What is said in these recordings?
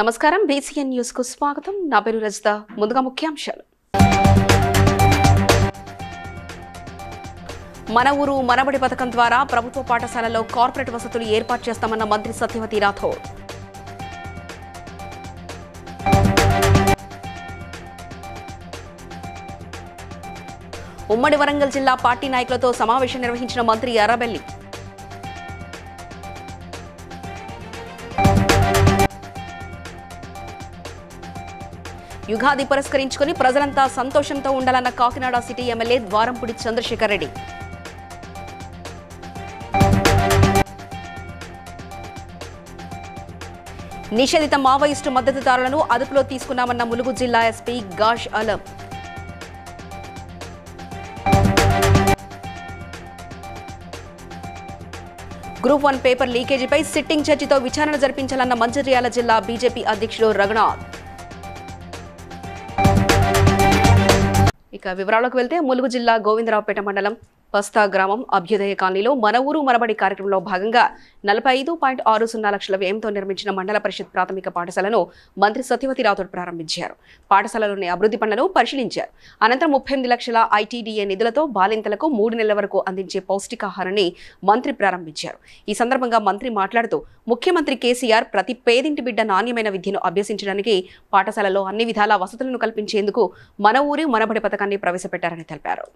నమస్కారం. బీసీఎన్ న్యూస్కు స్వాగతం. నా పేరు రజిత. ముందుగా ముఖ్యాంశాలు. మన ఊరు మనబడి పథకం ద్వారా ప్రభుత్వ పాఠశాలలో కార్పొరేట్ వసతులు ఏర్పాటు చేస్తామన్న మంత్రి సత్యవతి రాథోడ్. ఉమ్మడి వరంగల్ జిల్లా పార్టీ నాయకులతో సమావేశం నిర్వహించిన మంత్రి ఎర్రబెల్లి యుగాది పురస్కరించుకుని ప్రజలంతా సంతోషంతో ఉండాలన్న కాకినాడ సిటీ ఎమ్మెల్యే ద్వారంపుడి చంద్రశేఖర్ రెడ్డి నిషేధిత మావోయిస్టు మద్దతుదారులను అదుపులో తీసుకున్నామన్న ములుగు జిల్లా SP Gaush Alam. Group one paper లీకేజీపై sitting జడ్జితో విచారణ జరిపించాలన్న మంచిర్యాల జిల్లా బీజేపీ అధ్యక్షుడు రఘునాథ్. ఇక వివరాలకు వెళ్తే ములుగు జిల్లా గోవిందరావుపేట మండలం పస్తా గ్రామం అభ్యుదయ కాలనీలో మన ఊరు మనబడి కార్యక్రమంలో భాగంగా నలభై ఐదు పాయింట్ ఆరు సున్నా లక్షల వ్యయంతో నిర్మించిన మండల పరిషత్ ప్రాథమిక పాఠశాలను మంత్రి సత్యవతి రాథోడ్ ప్రారంభించారు. పాఠశాలలోని అభివృద్ధి పనులను పరిశీలించారు. అనంతరం ముప్పై ఎనిమిది లక్షల ఐటీడీఏ నిధులతో బాలింతలకు మూడు నెలల వరకు అందించే పౌష్టికాహారాన్ని మంత్రి ప్రారంభించారు. ఈ సందర్భంగా మంత్రి మాట్లాడుతూ ముఖ్యమంత్రి కేసీఆర్ ప్రతి పేదింటి బిడ్డ నాణ్యమైన విద్యను అభ్యసించడానికి పాఠశాలలో అన్ని విధాల వసతులను కల్పించేందుకు మన ఊరి మనబడి పథకాన్ని ప్రవేశపెట్టారని తెలిపారు.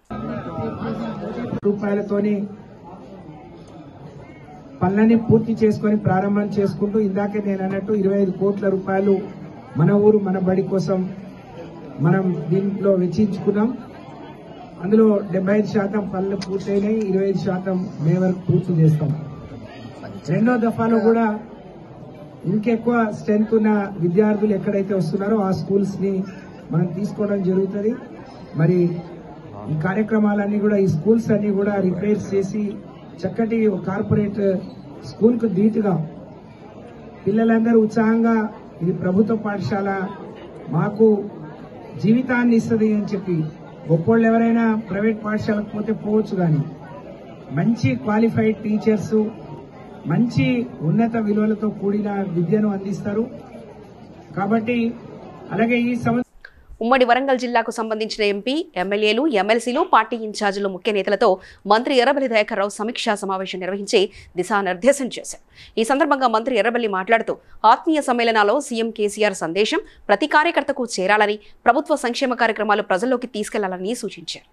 రూపాయలతోని పనులని పూర్తి చేసుకొని ప్రారంభం చేసుకుంటూ ఇందాకే నేను అన్నట్టు ఇరవై ఐదు కోట్ల రూపాయలు మన ఊరు మన బడి కోసం మనం దీంట్లో వెచ్చించుకున్నాం. అందులో డెబ్బై ఐదు శాతం పనులు పూర్తయినాయి ఇరవై ఐదు శాతం మే వరకు పూర్తి చేస్తాం. రెండో దఫాలో కూడా ఇంకెక్కువ స్ట్రెంత్ ఉన్న విద్యార్థులు ఎక్కడైతే వస్తున్నారో ఆ స్కూల్స్ని మనం తీసుకోవడం జరుగుతుంది. మరి ఈ కార్యక్రమాలన్నీ కూడా ఈ స్కూల్స్ అన్ని కూడా రిపేర్స్ చేసి చక్కటి ఒక కార్పొరేట్ స్కూల్కు ధీటుగా పిల్లలందరూ ఉత్సాహంగా ఇది ప్రభుత్వ పాఠశాల మాకు జీవితాన్ని ఇస్తుంది అని చెప్పి గొప్పోళ్ళు ఎవరైనా ప్రైవేట్ పాఠశాలకు పోతే పోవచ్చు కానీ మంచి క్వాలిఫైడ్ టీచర్స్ మంచి ఉన్నత విలువలతో కూడిన విద్యను అందిస్తారు. కాబట్టి అలాగే ఈ సంవత్సరం ఉమ్మడి వరంగల్ జిల్లాకు సంబంధించిన ఎంపీ ఎమ్మెల్యేలు ఎమ్మెల్సీలు పార్టీ ఇన్ఛార్జీలు ముఖ్య నేతలతో మంత్రి ఎర్రబల్లి దయాకర్రావు సమీక్షా సమావేశం నిర్వహించి దిశానిర్దేశం చేశారు. ఈ సందర్భంగా మంత్రి ఎర్రబల్లి మాట్లాడుతూ ఆత్మీయ సమ్మేళనాల్లో సీఎం కేసీఆర్ సందేశం ప్రతి కార్యకర్తకు చేరాలని ప్రభుత్వ సంక్షేమ కార్యక్రమాలు ప్రజల్లోకి తీసుకెళ్ళాలని సూచించారు.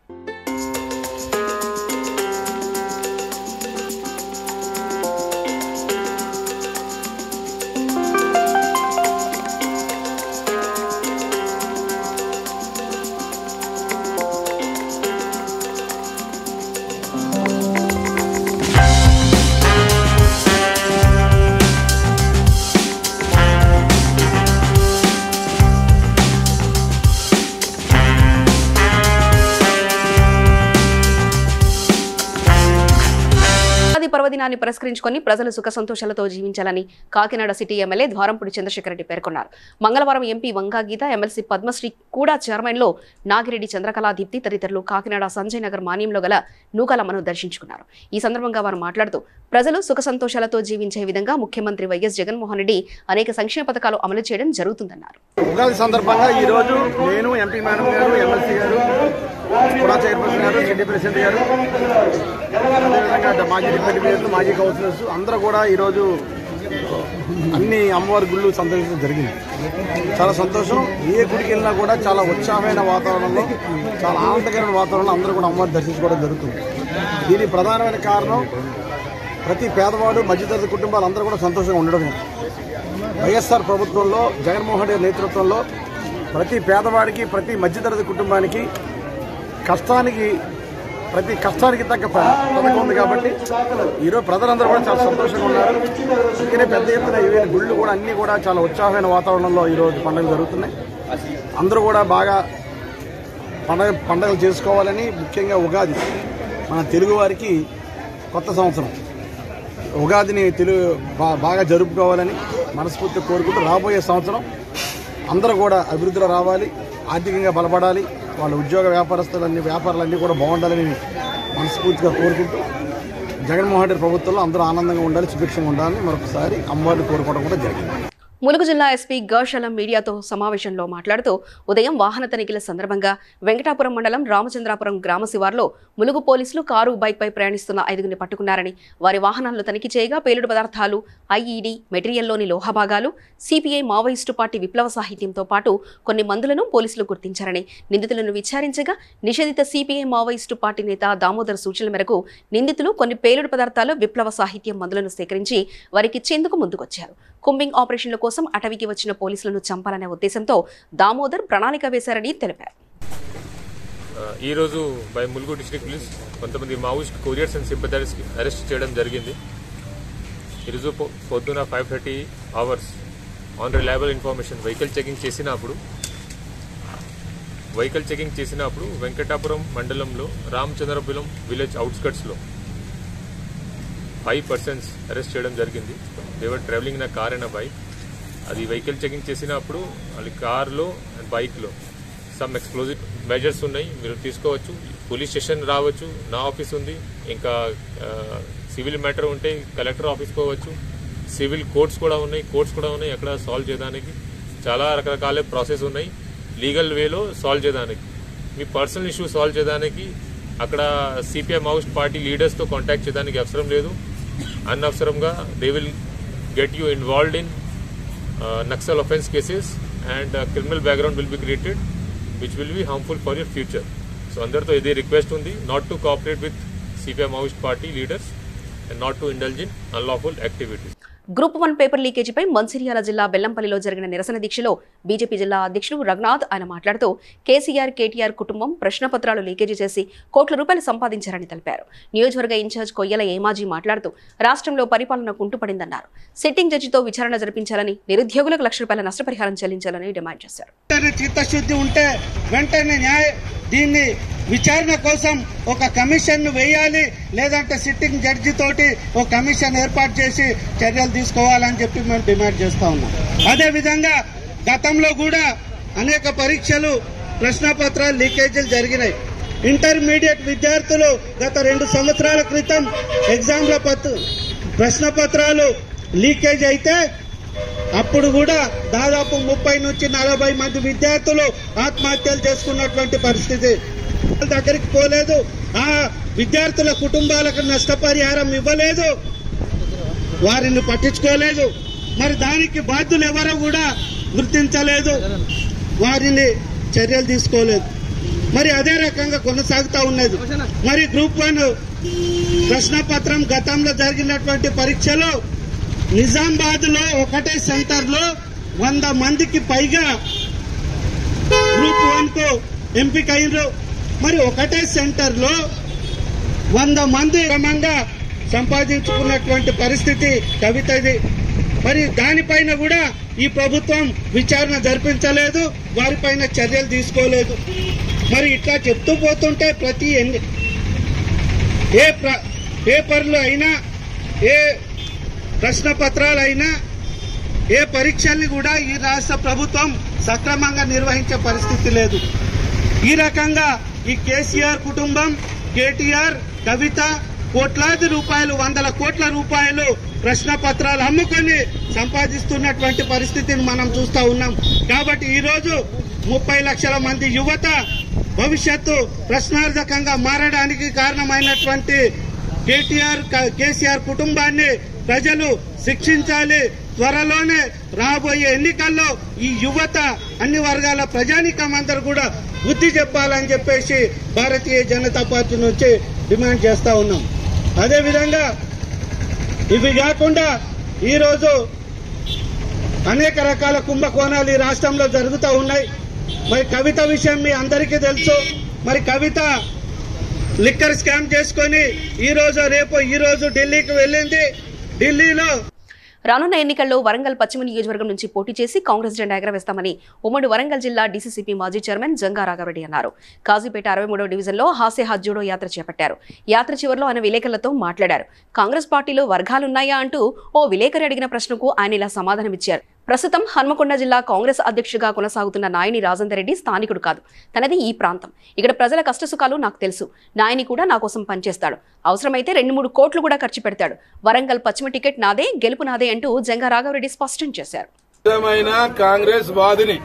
ఉగాది పురస్కరించుకుని ప్రజలు సుఖ సంతోషాలతో జీవించాలని కాకినాడ సిటీ ఎమ్మెల్యే ద్వారంపూడి చంద్రశేఖర్ రెడ్డి పేర్కొన్నారు. మంగళవారం ఎంపీ వంగా గీత ఎమ్మెల్సీ పద్మశ్రీ కూడా చైర్మన్లో నాగిరెడ్డి చంద్రకళా దీప్తి తదితరులు కాకినాడ సంజయ్ నగర్ మాన్యంలో గల నూకాలమ్మను దర్శించుకున్నారు. ఈ సందర్భంగా వారు మాట్లాడుతూ ప్రజలు సుఖ సంతోషాలతో జీవించే విధంగా ముఖ్యమంత్రి వైఎస్ జగన్మోహన్ రెడ్డి అనేక సంక్షేమ పథకాలు అమలు చేయడం జరుగుతుందన్నారు. ఉగాది సందర్భంగా నేను ఎంపీ మేడం గారు ఎమ్మెల్సీ గారు కూడా చైర్పర్సన్ గారు సిటీ ప్రెసిడెంట్ గారు అదేవిధంగా మాజీ డిప్యూటీ మేయర్లు మాజీ కౌన్సిలర్స్ అందరూ కూడా ఈరోజు అన్ని అమ్మవారి గుళ్ళు సందర్శించడం జరిగింది. చాలా సంతోషం. ఏ గుడికి వెళ్ళినా కూడా చాలా ఉత్సాహమైన వాతావరణంలో చాలా ఆనందకరమైన వాతావరణంలో అందరూ కూడా అమ్మవారిని దర్శించుకోవడం జరుగుతుంది. దీనికి ప్రధానమైన కారణం ప్రతి పేదవాడు మధ్యతరగతి కుటుంబాలు అందరూ కూడా సంతోషంగా ఉండడమే. వైఎస్ఆర్ ప్రభుత్వంలో జగన్మోహన్ రెడ్డి నేతృత్వంలో ప్రతి పేదవాడికి ప్రతి మధ్యతరగతి కుటుంబానికి కష్టానికి ప్రతి కష్టానికి తగ్గ పథకం ఉంది కాబట్టి ఈరోజు ప్రజలందరూ కూడా చాలా సంతోషంగా ఉన్నారు. అందుకనే పెద్ద ఎత్తున ఏవైనా గుళ్ళు కూడా అన్నీ కూడా చాలా ఉత్సాహమైన వాతావరణంలో ఈరోజు పండుగలు జరుగుతున్నాయి. అందరూ కూడా బాగా పండగ పండగలు చేసుకోవాలని ముఖ్యంగా ఉగాది మన తెలుగు వారికి కొత్త సంవత్సరం. ఉగాదిని తెలుగు బా- బాగా జరుపుకోవాలని మనస్ఫూర్తిగా కోరుకుంటూ రాబోయే సంవత్సరం అందరూ కూడా అభివృద్ధిలో రావాలి ఆర్థికంగా బలపడాలి. వాళ్ళ ఉద్యోగ వ్యాపారస్తులన్నీ వ్యాపారాలన్నీ కూడా బాగుండాలని మనస్ఫూర్తిగా కోరుకుంటూ జగన్మోహన్ రెడ్డి ప్రభుత్వంలో అందరూ ఆనందంగా ఉండాలి సుభిక్షంగా ఉండాలని మరొకసారి అమ్మవారిని కోరుకోవడం కూడా జరిగింది. ములుగు జిల్లా ఎస్పీ గౌశలం మీడియాతో సమావేశంలో మాట్లాడుతూ ఉదయం వాహన తనిఖీల సందర్భంగా వెంకటాపురం మండలం రామచంద్రాపురం గ్రామ శివార్లో ములుగు పోలీసులు కారు బైక్పై ప్రయాణిస్తున్న ఐదుగురిని పట్టుకున్నారని వారి వాహనాలను తనిఖీ చేయగా పేలుడు పదార్థాలు ఐఈడీ మెటీరియల్లోని లోహభాగాలు సిపిఐ మావోయిస్టు పార్టీ విప్లవ సాహిత్యంతో పాటు కొన్ని మందులను పోలీసులు గుర్తించారని నిందితులను విచారించగా నిషేధిత సిపిఐ మావోయిస్టు పార్టీ నేత దామోదర్ సూచనల మేరకు నిందితులు కొన్ని పేలుడు పదార్థాలు విప్లవ సాహిత్యం మందులను సేకరించి వారికిచ్చేందుకు ముందుకొచ్చారు. కుంబింగ్ ఆపరేషన్ల కోసం అటవీకి వచ్చిన పోలీసులను చంపాలనే ఉద్దేశంతో దామోదర్ ప్రణాళిక వేశారని తెలిపారు. ఈ ఈరోజు బై ములుగు డిస్ట్రిక్ట్ పోలీస్ కొంతమంది Maoist couriers and sympathisers arrest చేయడం జరిగింది. ఈరోజు పొ- పొద్దున five thirty hours on reliable information vehicle checking చేసినప్పుడు వెహికల్ చెకింగ్ చేసినప్పుడు వెంకటాపురం మండలంలో రామచంద్రపురం విలేజ్ అవుట్స్కట్స్లో ఫైవ్ పర్సన్స్ అరెస్ట్ చేయడం జరిగింది. దేవర్ ట్రావెలింగ్ నా కార్ అండ్ బైక్ అది వెహికల్ చెకింగ్ చేసినప్పుడు వాళ్ళ కార్లో అండ్ బైక్లో సమ్ ఎక్స్ప్లోజివ్ మెజర్స్ ఉన్నాయి. మీరు తీసుకోవచ్చు. పోలీస్ స్టేషన్ రావచ్చు. నా ఆఫీస్ ఉంది. ఇంకా సివిల్ మ్యాటర్ ఉంటే కలెక్టర్ ఆఫీస్ పోవచ్చు. సివిల్ కోర్ట్స్ కూడా ఉన్నాయి. కోర్ట్స్ కూడా ఉన్నాయి. అక్కడ సాల్వ్ చేయడానికి. చాలా రకరకాల ప్రాసెస్ ఉన్నాయి. లీగల్ వేలో సాల్వ్ చేయడానికి. మీ పర్సనల్ ఇష్యూ సాల్వ్ చేయడానికి అక్కడ సిపిఐ మావోయిస్ట్ పార్టీ లీడర్స్తో కాంటాక్ట్ చేయడానికి అవసరం లేదు. అనవసరంగా they will get you involved in Uh, Naxal offense cases and uh, criminal background will be created which will be harmful for your future. So అందరితో ఇది request ఉంది not to cooperate with CPI Maoist party leaders and not to indulge in unlawful activities group one paper లీకేజీపై Mancherial జిల్లా బెల్లంపల్లిలో జరిగిన నిరసన దీక్షలో BJP జిల్లా అధ్యక్షుడు రఘునాథ్ ఆయన మాట్లాడుతూ కేసీఆర్ కేటీఆర్ కుటుంబం ప్రశ్నపత్రాలు లీకేజీ చేసి కోట్ల రూపాయలు సంపాదించారని తెలిపారు. నియోజకవర్గ ఇన్ఛార్జ్ కొయ్యల ఏమాజీ మాట్లాడుతూ రాష్ట్రంలో పరిపాలన కుంటుపడిందన్నారు. సిట్టింగ్ జడ్జితో విచారణ జరిపించాలని నిరుద్యోగులకు లక్ష రూపాయల నష్టపరిహారం చెల్లించాలని డిమాండ్ చేశారు. చిత్తశుద్ధి ఉంటే వెంటనే న్యాయ దీన్ని విచారణ కోసం ఒక కమిషన్ను వేయాలి లేదంటే సిట్టింగ్ జడ్జి తోటి ఒక కమిషన్ ఏర్పాటు చేసి చర్యలు తీసుకోవాలని చెప్పి మేము డిమాండ్ చేస్తా ఉన్నాం. అదే విధంగా గతంలో కూడా అనేక పరీక్షలు ప్రశ్నపత్రాలు లీకేజీలు జరిగినాయి. ఇంటర్మీడియట్ విద్యార్థులు గత రెండు సంవత్సరాల క్రితం ఎగ్జామ్ల పత్ర ప్రశ్నపత్రాలు లీకేజ్ అయితే అప్పుడు కూడా దాదాపు ముప్పై నుంచి నలభై మంది విద్యార్థులు ఆత్మహత్యలు చేసుకున్నటువంటి పరిస్థితి. వాళ్ళ దగ్గరికి పోలేదు. ఆ విద్యార్థుల కుటుంబాలకు నష్టపరిహారం ఇవ్వలేదు. వారిని పట్టించుకోలేదు. మరి దానికి బాధ్యులు ఎవరో కూడా గుర్తించలేదు. వారిని చర్యలు తీసుకోలేదు. మరి అదే రకంగా కొనసాగుతూ ఉన్నది. మరి గ్రూప్ వన్ ప్రశ్నపత్రం గతంలో జరిగినటువంటి పరీక్షలో నిజామాబాద్లో ఒకటే సెంటర్లో వంద మందికి పైగా గ్రూప్ వన్కు ఎంపిక మరి ఒకటే సెంటర్లో వంద మంది క్రమంగా సంపాదించుకున్నటువంటి పరిస్థితి కవితది. మరి దానిపైన కూడా ఈ ప్రభుత్వం విచారణ జరిపించలేదు వారిపైన చర్యలు తీసుకోలేదు. మరి ఇట్లా చెప్తూ పోతుంటే ప్రతి ఎన్ని ఏ ప్ర- పేపర్లు అయినా ఏ ప్రశ్న పత్రాలైనా ఏ పరీక్షల్ని కూడా ఈ రాష్ట్ర ప్రభుత్వం సక్రమంగా నిర్వహించే పరిస్థితి లేదు. ఈ రకంగా ఈ కేసీఆర్ కుటుంబం కేటీఆర్ కవిత కోట్లాది రూపాయలు వందల కోట్ల రూపాయలు ప్రశ్న పత్రాలు అమ్ముకొని సంపాదిస్తున్నటువంటి పరిస్థితిని మనం చూస్తా ఉన్నాం. కాబట్టి ఈరోజు ముప్పై లక్షల మంది యువత భవిష్యత్తు ప్రశ్నార్థకంగా మారడానికి కారణమైనటువంటి కేటీఆర్ కేసీఆర్ కుటుంబాన్ని ప్రజలు శిక్షించాలి. త్వరలోనే రాబోయే ఎన్నికల్లో ఈ యువత అన్ని వర్గాల ప్రజానికం అందరూ కూడా బుద్ధి చెప్పాలని చెప్పేసి భారతీయ జనతా పార్టీ నుంచి డిమాండ్ చేస్తా ఉన్నాం. అదేవిధంగా ఇవి కాకుండా ఈరోజు అనేక రకాల కుంభకోణాలు ఈ రాష్ట్రంలో జరుగుతూ ఉన్నాయి. మరి కవిత విషయం మీ అందరికీ తెలుసు. మరి కవిత లిక్కర్ స్కామ్ చేసుకొని ఈరోజు రేపు ఈరోజు ఢిల్లీకి వెళ్ళింది. ఢిల్లీలో రానున్న ఎన్నికల్లో వరంగల్ పశ్చిమ నియోజకవర్గం నుంచి పోటీ చేసి కాంగ్రెస్ జెండా ఎగరవేస్తామని ఉమ్మడి వరంగల్ జిల్లా డీసీసీపీ మాజీ చైర్మన్ జంగా రాఘవరెడ్డి అన్నారు. కాజీపేట అరవై మూడవ డివిజన్లో హాస్య హజ్జూడో యాత్ర చేపట్టారు. యాత్ర చివరిలో ఆయన విలేకరులతో మాట్లాడారు. కాంగ్రెస్ పార్టీలో వర్గాలున్నాయా అంటూ ఓ విలేకరి అడిగిన ప్రశ్నకు ఆయన ఇలా సమాధానమిచ్చారు. ప్రస్తుతం హన్మకొండ జిల్లా కాంగ్రెస్ అధ్యక్షుడిగా కొనసాగుతున్న నాయని రాజేందర్ రెడ్డి స్థానికుడు కాదు. తనది ఈ ప్రాంతం. ఇక్కడ ప్రజల కష్టసుఖాలు నాకు తెలుసు. నాయని కూడా నా కోసం పనిచేస్తాడు. అవసరమైతే రెండు మూడు కోట్లు కూడా ఖర్చు పెడతాడు. వరంగల్ పశ్చిమ టికెట్ నాదే గెలుపు నాదే అంటూ జంగా రాఘవరెడ్డి స్పష్టం చేశారు. కాంగ్రెస్ వాదిని.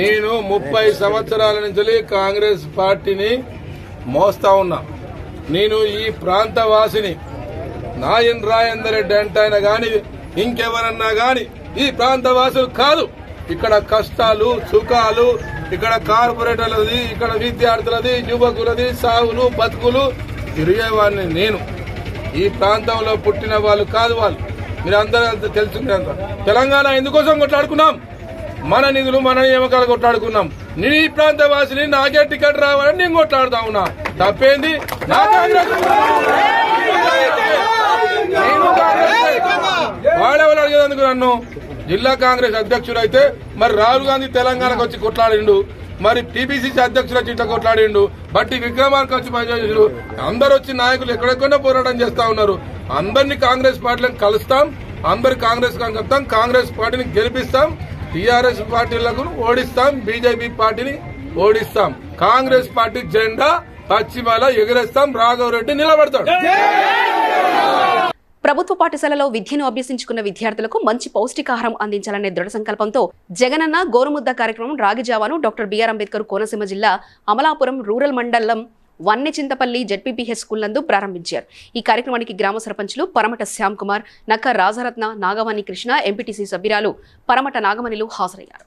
నేను ముప్పై సంవత్సరాల నుంచి కాంగ్రెస్ పార్టీని మోస్తా ఉన్నా. నేను ఈ ప్రాంత వాసిని నాయన్ రాజేందర్ రెడ్డి అంటే ఆయన గాని ఇంకెవరన్నా గాని ఈ ప్రాంత వాసులు కాదు. ఇక్కడ కష్టాలు సుఖాలు ఇక్కడ కార్పొరేటర్లది ఇక్కడ విద్యార్థులది యువకులది సాగులు బతుకులు తిరిగేవాడిని నేను. ఈ ప్రాంతంలో పుట్టిన వాళ్ళు కాదు వాళ్ళు. మీరు అందరూ తెలుసుకునేంత తెలంగాణ ఎందుకోసం కొట్లాడుకున్నాం? మన నిధులు మన నియామకాలు కొట్లాడుకున్నాం. నేను ఈ ప్రాంత వాసిని నాకే టికెట్ రావాలని నేను కొట్లాడుతా ఉన్నా. తప్పేంది? నా కాంగ్రెస్ నేను కాంగ్రెస్ వాడెవరు అడిగేందుకు నన్ను జిల్లా కాంగ్రెస్ అధ్యక్షుడు అయితే మరి రాహుల్ గాంధీ తెలంగాణకు వచ్చి కొట్లాడిండు మరి టీపీసీసీ అధ్యక్షుడు వచ్చి ఇట్లా కొట్లాడిండు బట్టి విక్రమార్క వచ్చి పనిచేసాడు. అందరు వచ్చి నాయకులు ఎక్కడెక్కడో పోరాటం చేస్తా ఉన్నారు. అందరినీ కాంగ్రెస్ పార్టీలను కలుస్తాం అందరు కాంగ్రెస్ కలుస్తాం కాంగ్రెస్ పార్టీని గెలిపిస్తాం టీఆర్ఎస్ పార్టీలకు ఓడిస్తాం బీజేపీ పార్టీని ఓడిస్తాం. కాంగ్రెస్ పార్టీ జెండా పశ్చిమాల ఎగిరేస్తాం రాఘవరెడ్డి నిలబడతాడు. ప్రభుత్వ పాఠశాలలో విద్యను అభ్యసించుకున్న విద్యార్థులకు మంచి పౌష్టికాహారం అందించాలనే దృఢ సంకల్పంతో జగనన్న గోరుముద్ద కార్యక్రమం రాగిజావాను డాక్టర్ బిఆర్ అంబేద్కర్ కోనసీమ జిల్లా అమలాపురం రూరల్ మండలం వన్నె చింతపల్లి జడ్పీపీహెచ్ స్కూల్ నందు ప్రారంభించారు. ఈ కార్యక్రమానికి గ్రామ సర్పంచులు పరమట శ్యామ్ కుమార్ నక్క రాజరత్న నాగవాణి కృష్ణ ఎంపీటీసీ సభ్యురాలు పరమట నాగమణిలు హాజరయ్యారు.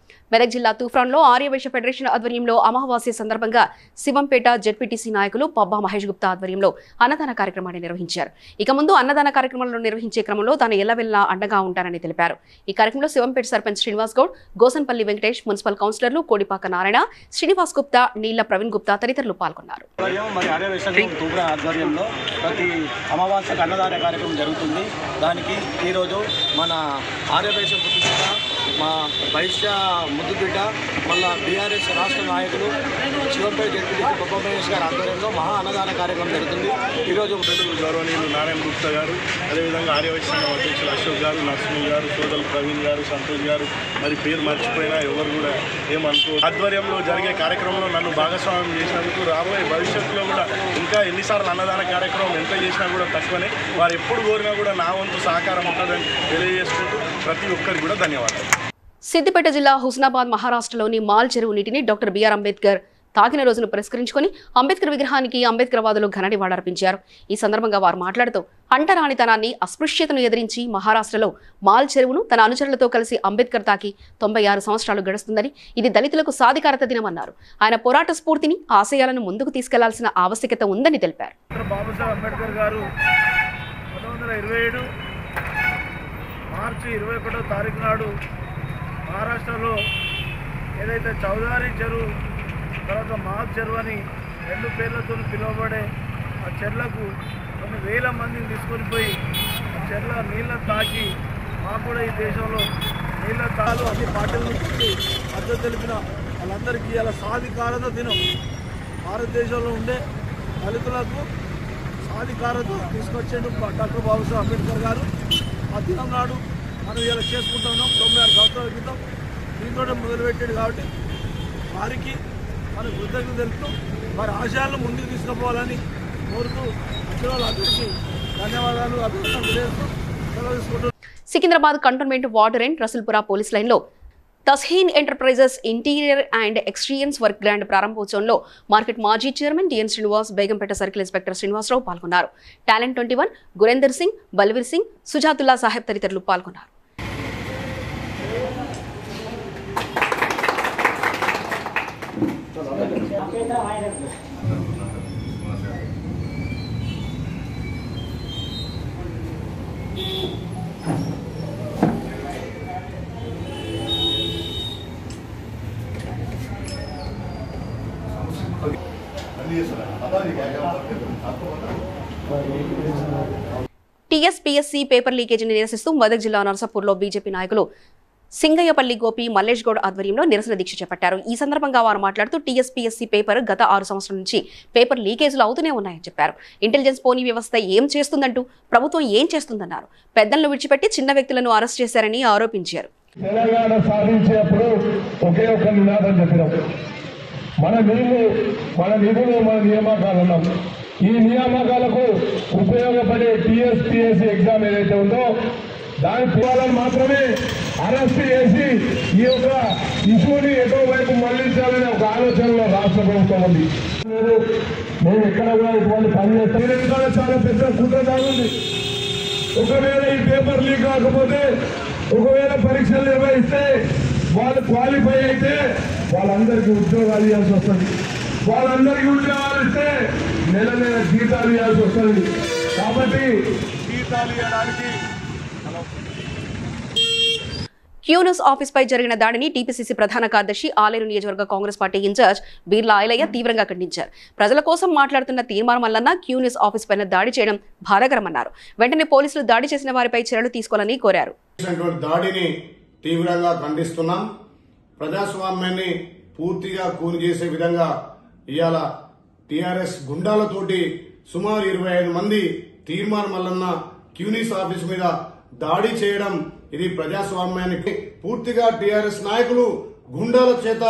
మెదక్ జిల్లా తూఫాన్లో ఆర్యవైశ్య ఫెడరేషన్ ఆధ్వర్యంలో అమావాస్య సందర్భంగా శివంపేట జెడ్పీటీసీ నాయకులు పబ్బా మహేష్ గుప్తా ఆధ్వర్యంలో అన్నదాన కార్యక్రమాన్ని నిర్వహించారు. ఇక ముందు అన్నదాన కార్యక్రమాలను నిర్వహించే క్రమంలో తాను ఎల్లవెల్లా అండగా ఉంటానని తెలిపారు. ఈ కార్యక్రమంలో శివంపేట సర్పంచ్ శ్రీనివాస్ గౌడ్ గోసన్పల్లి వెంకటేష్ మున్సిపల్ కౌన్సిలర్లు కోడిపాక నారాయణ శ్రీనివాస్ గుప్తా నీళ్ళ ప్రవీణ్ గుప్తా తదితరులు పాల్గొన్నారు. ప్రతి అమావాస్యకు అన్నదాన కార్యక్రమం జరుగుతుంది. దానికి ఈరోజు మన ఆర్యవేశ్వర ప్రతిష్ట మా వైశ్య ముద్దుబిడ్డ మళ్ళా బీఆర్ఎస్ రాష్ట్ర నాయకులు శివంపై జడ్పీ గొప్ప మహేష్ గారి ఆధ్వర్యంలో మహా అన్నదాన కార్యక్రమం జరుగుతుంది. ఈరోజు గౌరవనీయులు నారాయణ గుప్తా గారు అదేవిధంగా ఆర్యవైశ్యం అధ్యక్షులు అశోక్ గారు నరసింహ గారు సోదరులు ప్రవీణ్ గారు సంతోష్ గారు. మరి పేరు మర్చిపోయినా ఎవరు కూడా ఏమనుకో ఆధ్వర్యంలో జరిగే కార్యక్రమంలో నన్ను భాగస్వామ్యం చేసినందుకు రాబోయే భవిష్యత్తులో కూడా ఇంకా ఎన్నిసార్లు అన్నదాన కార్యక్రమం ఎంత చేసినా కూడా తక్కువనే. వారు ఎప్పుడు కోరినా కూడా నా వంతు సహకారం ఉంటుందని తెలియజేసుకుంటూ ప్రతి ఒక్కరికి కూడా ధన్యవాదాలు. సిద్దిపేట జిల్లా హుస్నాబాద్ మహారాష్ట్రలోని మాల్ చెరువు నీటిని డాక్టర్ బిఆర్ అంబేద్కర్ తాకిన రోజును పురస్కరించుకొని అంబేద్కర్ విగ్రహానికి అంబేద్కర్ వాదులు ఘన నివాళులర్పించారు ఈ సందర్భంగా వారు మాట్లాడుతూ అంటరానితనాన్ని అస్పృశ్యతను ఎదిరించి మహారాష్ట్రలో మాల్ చెరువును తన అనుచరులతో కలిసి అంబేద్కర్ తాకి తొంభై ఆరు సంవత్సరాలు గడుస్తుందని ఇది దళితులకు సాధికారత దినమన్నారు. ఆయన పోరాట స్ఫూర్తిని ఆశయాలను ముందుకు తీసుకెళ్ళాల్సిన ఆవశ్యకత ఉందని తెలిపారు. మార్చి ఇరవై ఒకటో తారీఖు నాడు మహారాష్ట్రలో ఏదైతే చౌదారి చెరువు తర్వాత మహత్ చెరువు అని రెండు పేర్లతో పిలువబడే ఆ చెర్లకు కొన్ని వేల మందిని తీసుకొని పోయి ఆ చెర్ల నీళ్ళ తాకి మాకు కూడా ఈ దేశంలో నీళ్ళ తాలు అన్ని పార్టీల చూసి మద్దతు తెలిపిన వాళ్ళందరికీ ఇలా సాధికారత దినం. భారతదేశంలో ఉండే దళితులకు సాధికారత తీసుకొచ్చేందుకు డాక్టర్ బాబాసాహెబ్ అంబేద్కర్ గారు ఆ దినం నాడు మనం ఇలా చేసుకుంటున్నాం తొంభై ఆరు సంవత్సరాల క్రితం దీంతో మొదలుపెట్టాడు కాబట్టి వారికి మన కృతజ్ఞత తెలుపుతూ వారి ఆశయాలను ముందుకు తీసుకుపోవాలని కోరుతూ వచ్చిన అందరికీ ధన్యవాదాలు అభివృద్ధి తెలియజేస్తూ Secunderabad cantonment warder and Rasoolpura police లైన్లో Tasheen enterprises interior and experience work grand ప్రారంభోత్సవంలో market మాజీ chairman DN Srinivas Begumpet circle inspector Srinivasarao పాల్గొన్నారు. Talent twenty one Gurender Singh Balveer Singh Sujathulla Saheb తదితరులు పాల్గొన్నారు. టీఎస్పీఎస్సీ పేపర్ లీకేజీని నిరసిస్తూ మెదక్ జిల్లా నర్సాపూర్లో బీజేపీ నాయకులు సింగయ్యపల్లి గోపి మల్లేష్ గౌడ్ ఆధ్వర్యంలో నిరసన దీక్ష చేపట్టారు. ఈ సందర్భంగా వారు మాట్లాడుతూ టీఎస్పీఎస్సీ పేపర్ గత ఆరు సంవత్సరాల నుంచి పేపర్ లీకేజీలు అవుతూనే ఉన్నాయని చెప్పారు. ఇంటెలిజెన్స్ పోనీ వ్యవస్థ ఏం చేస్తుందంటూ ప్రభుత్వం ఏం చేస్తుందన్నారు? పెద్దలను విడిచిపెట్టి చిన్న వ్యక్తులను అరెస్ట్ చేశారని ఆరోపించారు. తెలంగాణ సాధించేప్పుడు ఒకే ఒక నినాదం చెప్పినాం. మన నీళ్ళు మన నిధులు మన నియామకాలు ఉన్నాం ఈ నియామకాలకు ఉపయోగపడే టీఎస్పీఎస్సీ ఎగ్జామ్ ఏదైతే ఉందో దాని పిల్లలను మాత్రమే అరెస్ట్ చేసి ఈ యొక్క ఇష్యూని ఎటో వైపు మళ్ళించాలనే ఒక ఆలోచనలో రాష్ట్ర ప్రభుత్వం ఉంది. మేము ఎక్కడ కూడా ఇటువంటి పని చేస్తాం. చాలా పెద్ద కుట్ర దాగుంది ఒకవేళ ఈ పేపర్ లీక్ కాకపోతే ఒకవేళ పరీక్షలు నిర్వహిస్తే వాళ్ళు క్వాలిఫై అయితే వాళ్ళందరికీ ఉద్యోగాలు ఇవ్వాల్సి వస్తుంది. వాళ్ళందరికీ ఉద్యోగాలు ఇస్తే నెల నెల జీతాలు ఇవ్వాల్సి వస్తుంది. కాబట్టి జీతాలు ఇవ్వడానికి క్యూనస్ ఆఫీస్ పై జరిగిన దాడిని టీపీసీసీ ప్రధాన కార్యదర్శి ఆలేరు నియోజకవర్గ Congress party incharge Birla Ayalaiah తీవ్రంగా ఖండించారు. ప్రజల కోసం మాట్లాడుతున్న తీర్మానం వల్లన్న క్యూనస్ ఆఫీస్ పైన దాడి చేయడం బాధాకరమన్నారు వెంటనే పోలీసులు దాడి చేసిన వారిపై చర్యలు తీసుకోవాలని కోరారు. దాడిని తీవ్రంగా ఖండిస్తున్నాం. ప్రజాస్వామ్యాన్ని పూర్తిగా కూని చేసే విధంగా ఇవాళ టీఆర్ఎస్ గుండాలతోటి సుమారు ఇరవై ఐదు మంది తీర్మాన్ మల్లన్న క్యూనిస్ ఆఫీస్ మీద దాడి చేయడం ఇది ప్రజాస్వామ్యానికి పూర్తిగా టీఆర్ఎస్ నాయకులు గుండాల చేత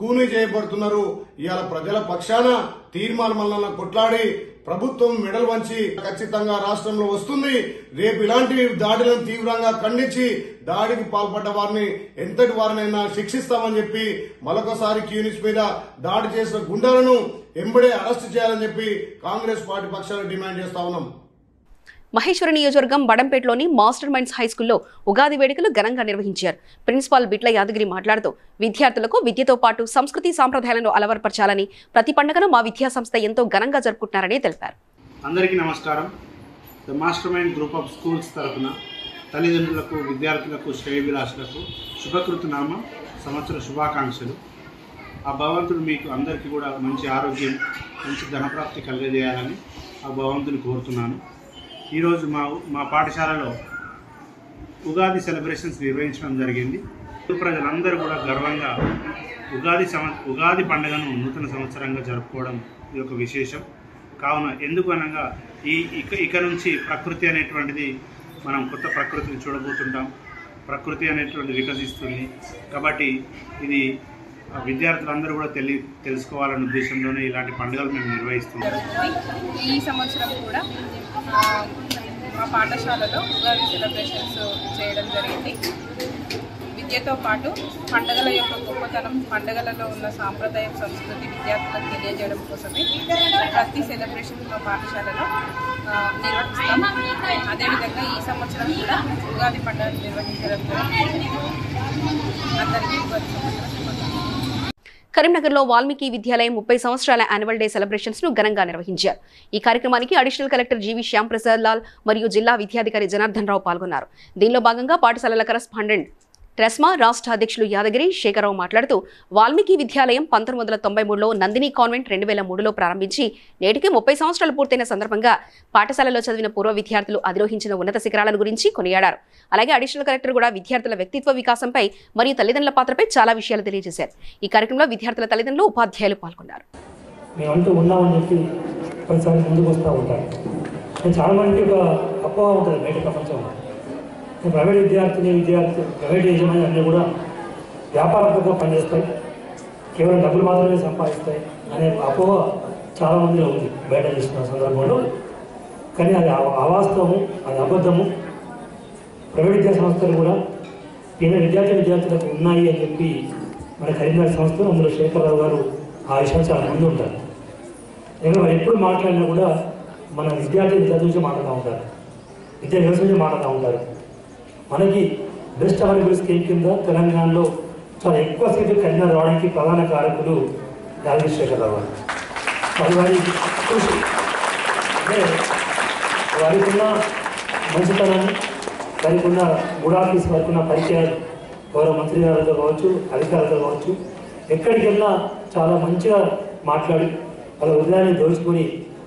కూనీ చేయబడుతున్నారు. ఇవాళ ప్రజల పక్షాన తీర్మాన్ మల్లన్న కొట్లాడి ప్రభుత్వం మెడల్ వంచి ఖచ్చితంగా రాష్ట్రంలో వస్తుంది. రేపు ఇలాంటి దాడులను తీవ్రంగా ఖండించి దాడికి పాల్పడ్డ వారిని ఎంతటి వారినైనా శిక్షిస్తామని చెప్పి మరొకసారి క్యూనిస్ మీద దాడి చేసిన గుండాలను ఎంబడే అరెస్ట్ చేయాలని చెప్పి కాంగ్రెస్ పార్టీ పక్షాలు డిమాండ్ చేస్తా ఉన్నాం. మహేశ్వర నియోజకవర్గం బడంపేటలోని మాస్టర్ మైండ్స్ హైస్కూల్లో ఉగాది వేడుకలు ఘనంగా నిర్వహించారు. ప్రిన్సిపాల్ బిట్ల యాదగిరి మాట్లాడుతూ విద్యార్థులకు విద్యతో పాటు సంస్కృతి సాంప్రదాయాలను అలవర్పరచాలని ప్రతి పండుగను మా విద్యాసంస్థ ఎంతో ఘనంగా జరుపుకుంటున్నారని తెలిపారు. అందరికీ నమస్కారం. The mastermind group of schools తరఫున తల్లిదండ్రులకు విద్యార్థులకు శ్రేయభిలాషులకు శుభకృతనామ సంవత్సర శుభాకాంక్షలు. ఆ భగవంతుడు మీకు అందరికీ కూడా మంచి ఆరోగ్యం మంచి ధనప్రాప్తి కలిగజేయాలని ఆ భగవంతుని కోరుతున్నాను. ఈరోజు మా మా పాఠశాలలో ఉగాది సెలబ్రేషన్స్ నిర్వహించడం జరిగింది. ప్రజలందరూ కూడా గర్వంగా ఉగాది సంవ ఉగాది పండుగను నూతన సంవత్సరంగా జరుపుకోవడం ఇది ఒక విశేషం. కావున ఎందుకు అనగా ఈ ఇక ఇక నుంచి ప్రకృతి అనేటువంటిది మనం కొత్త ప్రకృతిని చూడబోతుంటాం. ప్రకృతి అనేటువంటి వికసిస్తుంది. కాబట్టి ఇది విద్యార్థులందరూ కూడా తెలి తెలుసుకోవాలనే ఉద్దేశంలోనే ఇలాంటి పండుగలు మేము నిర్వహిస్తున్నాం. ఈ సంవత్సరం కూడా మా పాఠశాలలో ఉగాది సెలబ్రేషన్స్ చేయడం జరిగింది. విద్యతో పాటు పండుగల యొక్క గొప్పతనం పండుగలలో ఉన్న సాంప్రదాయం సంస్కృతి విద్యార్థులకు తెలియజేయడం కోసమే ప్రతి సెలబ్రేషన్ మా పాఠశాలలో నిర్వహిస్తాం. అదేవిధంగా ఈ సంవత్సరం కూడా ఉగాది పండుగ నిర్వహించడం అందరికీ కరీంనగర్లో వాల్మీకి విద్యాలయం ముప్పై సంవత్సరాల యాన్యువల్ డే సెలబ్రేషన్స్ను ఘనంగా నిర్వహించారు. ఈ కార్యక్రమానికి additional collector GV Shyamprasad Lal మరియు జిల్లా విద్యాధికారి జనార్దన్ రావు పాల్గొన్నారు. దీనిలో భాగంగా పాఠశాలల కరస్పాండెంట్ ట్రెస్మా రాష్ట్ర అధ్యక్షులు యాదగిరి శేఖరరావు మాట్లాడుతూ వాల్మీకి విద్యాలయం పంతొమ్మిది వందల తొంభై మూడులో నందిని కాన్వెంట్ రెండు వేల మూడులో ప్రారంభించి నేటికి ముప్పై సంవత్సరాలు పూర్తయిన సందర్భంగా పాఠశాలలో చదివిన పూర్వ విద్యార్థులు అధిరోహించిన ఉన్నత శిఖరాలను గురించి కొనియాడారు. అలాగే అడిషనల్ కలెక్టర్ కూడా విద్యార్థుల వ్యక్తిత్వ వికాసంపై మరియు తల్లిదండ్రుల పాత్రపై చాలా విషయాలు తెలియజేశారు. ఈ కార్యక్రమంలో విద్యార్థుల తల్లిదండ్రులు ఉపాధ్యాయులు పాల్గొన్నారు. మేమంటూ ఉన్నామని చెప్పి ప్రతిసారి ముందుకు వస్తూ ఉంటారు. చాలా మందికి ఒక అపోహ ఉంటుంది బయట ప్రపంచంలో. ప్రైవేట్ విద్యార్థిని విద్యార్థి ప్రైవేట్ యజమాని అన్నీ కూడా వ్యాపారంగా పనిచేస్తాయి. కేవలం డబ్బులు మాత్రమే సంపాదిస్తాయి అనే అపోహ చాలామందిలో ఉంది బయట చూసిన సందర్భంలో. కానీ అది అవాస్తవము అది అబద్ధము. ప్రైవేట్ విద్యా సంస్థలు కూడా పేద విద్యార్థి విద్యార్థులకు ఉన్నాయి అని చెప్పి మన కరీంనగర్ సంస్థ అందులో శేఖరరావు గారు ఆ విషయం చాలా ముందు ఉంటారు. నేను ఎప్పుడు మాట్లాడినా కూడా మన విద్యార్థి విద్యార్థి గురించి మాట్లాడుతూ ఉంటారు. విద్యా వ్యవస్థ గురించి మాట్లాడుతూ ఉంటారు. మనకి బెస్ట్ అవైలబుల్ స్కీమ్ కింద తెలంగాణలో చాలా ఎక్కువ సీట్లు కరీంనగర్ రావడానికి ప్రధాన కారకులు రాజశేఖర్ రావు వారి వారి కృషి అంటే వారికి ఉన్న మంచితనాన్ని వారికి ఉన్న గుడాఫీస్ వారికి ఉన్న పరిచయాలు గౌరవ మంత్రి గారితో కావచ్చు అధికారులతో కావచ్చు ఎక్కడికి వెళ్ళినా చాలా మంచిగా మాట్లాడి వాళ్ళ హృదయాన్ని దోచుకొని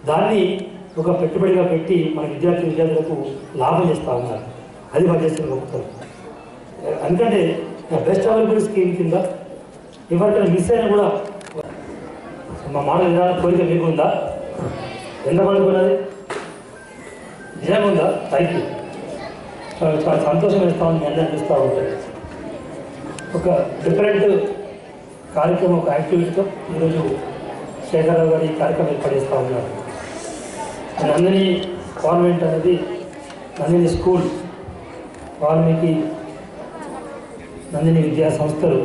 దాన్ని ఒక పెట్టుబడిగా పెట్టి మన విద్యార్థి విద్యార్థులకు లాభం చేస్తూ ఉన్నారు. అది వాళ్ళు చేస్తున్న గొప్పతనం ఎందుకంటే బెస్ట్ అవైలబుల్ స్కీమ్ కింద ఎవరికైనా మిస్ అయినా కూడా మా మాట విధానం కోరిక మీకు ఉందా ఎంత పడుకున్నది నిజంగా ఉందా థ్యాంక్ యూ చాలా సంతోషం ఇస్తా ఉంది మీ అందరిని చూస్తూ ఉంటే. ఒక డిఫరెంట్ కార్యక్రమం ఒక యాక్టివిటీతో ఈరోజు శేఖరరావు గారు ఈ కార్యక్రమం ఏర్పాటు చేస్తూ ఉన్నారు. నందిని కాన్వెంట్ అనేది నందిని స్కూల్ వాల్మీకి నందిని విద్యా సంస్థలు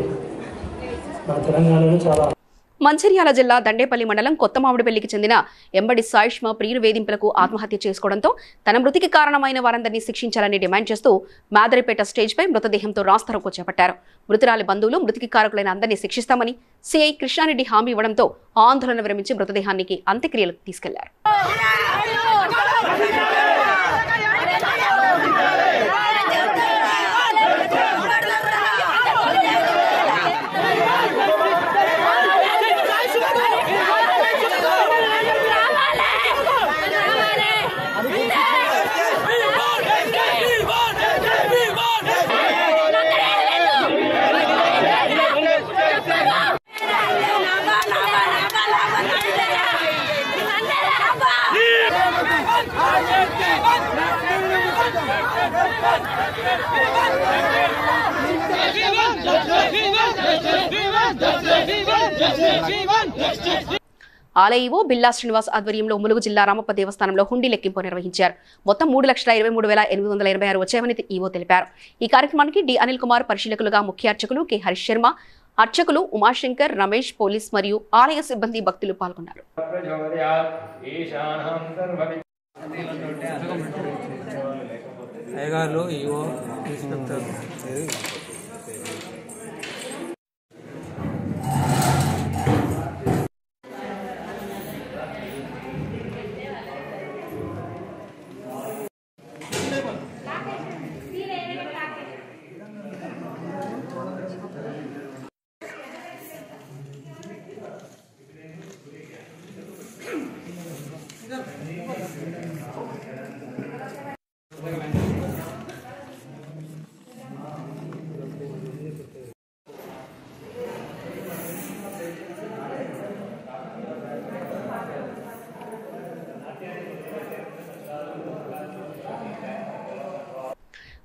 మన తెలంగాణలో చాలా మంచిర్యాల జిల్లా దండేపల్లి మండలం కొత్త మామిడిపల్లికి చెందిన ఎంబడి సాయిష్మ ప్రియుల వేధింపులకు ఆత్మహత్య చేసుకోవడంతో తన మృతికి కారణమైన వారందరినీ శిక్షించాలని డిమాండ్ చేస్తూ మాదరిపేట స్టేజ్పై మృతదేహంతో రాస్తారోకో చేపట్టారు. మృతురాలి బంధువులు మృతికి కారకులైన అందరినీ శిక్షిస్తామని సిఐ కృష్ణారెడ్డి హామీ ఇవ్వడంతో ఆందోళన విరమించి మృతదేహానికి అంత్యక్రియలకు తీసుకెళ్ళారు. ఆలయవో బిల్లా శ్రీనివాస్ ఆధ్వర్యంలో ములుగు జిల్లా రామప్ప దేవస్థానంలో హుండీ లెక్కింపు నిర్వహించారు. మొత్తం మూడు లక్షల ఇరవై మూడు వేల ఎనిమిది వందల ఎనభై ఆరు వచ్చాయని ఈవో తెలిపారు. ఈ కార్యక్రమానికి డి అనిల్ కుమార్ పరిశీలకులుగా ముఖ్య అర్చకులు కె హరీష్ శర్మ అర్చకులు ఉమాశంకర్ రమేష్ పోలీస్ మరియు ఆలయ సిబ్బంది భక్తులు పాల్గొన్నారు. EO inspector.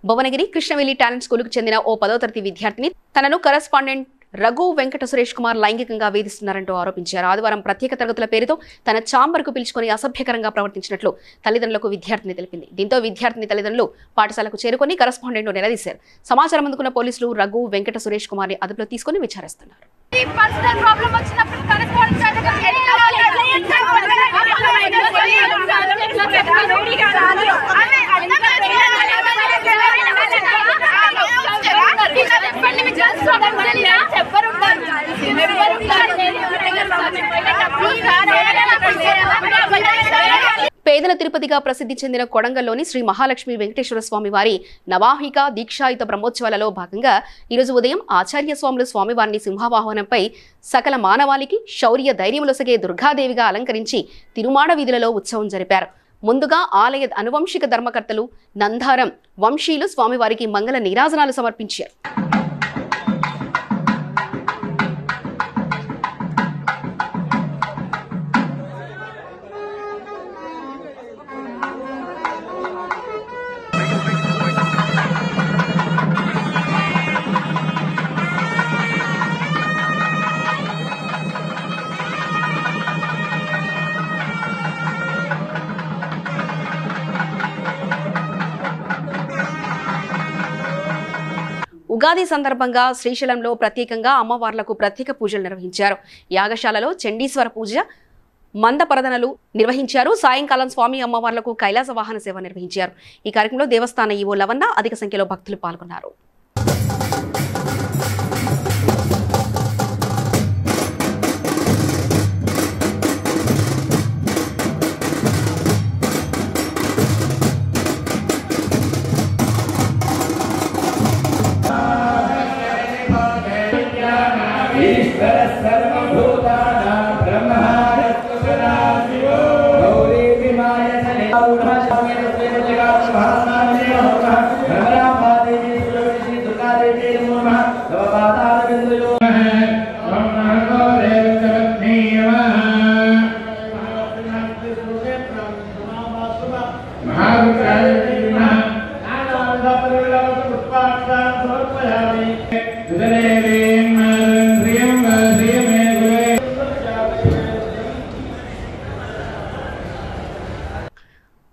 Bhuvanagiri Krishnaveli talent స్కూల్కు చెందిన ఓ పదో తరగతి విద్యార్థిని తనను కరస్పాండెంట్ రఘు వెంకట సురేష్ కుమార్ లైంగికంగా వేధిస్తున్నారంటూ ఆరోపించారు. ఆదివారం ప్రత్యేక తరగతుల పేరుతో తన ఛాంబర్కు పిలుచుకొని అసభ్యకరంగా ప్రవర్తించినట్లు తల్లిదండ్రులకు విద్యార్థిని తెలిపింది. దీంతో విద్యార్థిని తల్లిదండ్రులు పాఠశాలకు చేరుకొని కరస్పాండెంట్ను నిలదీశారు. సమాచారం అందుకున్న పోలీసులు రఘు వెంకట సురేష్ కుమార్ని అదుపులో తీసుకుని విచారిస్తున్నారు. పేదల తిరుపతిగా ప్రసిద్ధి చెందిన కొడంగల్లోని శ్రీ మహాలక్ష్మి వెంకటేశ్వర స్వామి వారి నవాహిక దీక్షాయుత బ్రహ్మోత్సవాలలో భాగంగా ఈరోజు ఉదయం ఆచార్య స్వాములు స్వామివారిని సింహవాహనంపై సకల మానవాళికి శౌర్య ధైర్యములొసగే దుర్గాదేవిగా అలంకరించి తిరుమాణ వీధులలో ఉత్సవం జరిపారు. ముందుగా ఆలయ అనువంశిక ధర్మకర్తలు నందారం వంశీయులు స్వామివారికి మంగళ నీరాజనాలు సమర్పించారు. ఉగాది సందర్భంగా శ్రీశైలంలో ప్రత్యేకంగా అమ్మవార్లకు ప్రత్యేక పూజలు నిర్వహించారు. యాగశాలలో చండీశ్వర పూజ మందపరదనలు నిర్వహించారు. సాయంకాలం స్వామి అమ్మవార్లకు కైలాస వాహన సేవ నిర్వహించారు. ఈ కార్యక్రమంలో దేవస్థాన ఈవో లవన్న అధిక సంఖ్యలో భక్తులు పాల్గొన్నారు.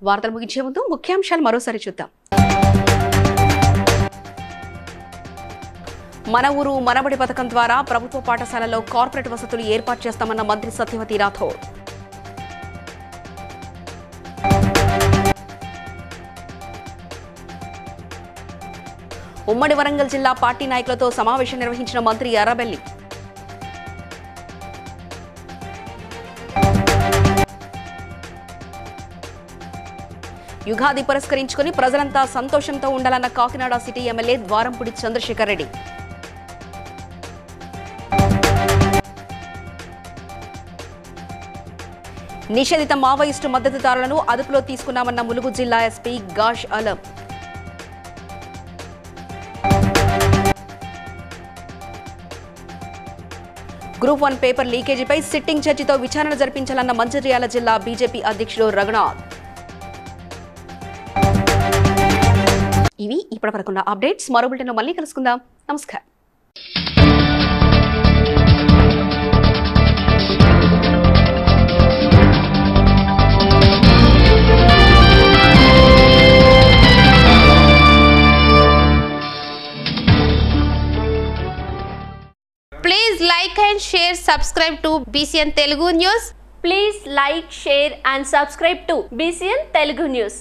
వార్తలు ముగించే ముందు ముఖ్యాంశాలు మరోసారి చూద్దాం. మన ఊరు మనబడి పథకం ద్వారా ప్రభుత్వ పాఠశాలలో కార్పొరేట్ వసతులు ఏర్పాటు చేస్తామన్న మంత్రి సత్యవతి రాథోడ్. ఉమ్మడి వరంగల్ జిల్లా పార్టీ నాయకులతో సమావేశం నిర్వహించిన మంత్రి ఎర్రబెల్లి. యుగాది పురస్కరించుకుని ప్రజలంతా సంతోషంతో ఉండాలన్న కాకినాడ సిటీ ఎమ్మెల్యే ద్వారంపుడి చంద్రశేఖర్ రెడ్డి నిషేధిత మావోయిస్టు మద్దతుదారులను అదుపులో తీసుకున్నామన్న ములుగు జిల్లా SP Gaush Alam group one paper లీకేజీపై sitting జడ్జితో విచారణ జరిపించాలన్న మంచిర్యాల జిల్లా బీజేపీ అధ్యక్షుడు రఘునాథ్. ఇవి ఇప్పటివరకున్న అప్డేట్స్. మరో బులెటిన్లో మళ్ళీ కలుసుకుందాం. నమస్కారం. Share, subscribe to BCN Telugu News. Please like, share and subscribe to BCN Telugu News.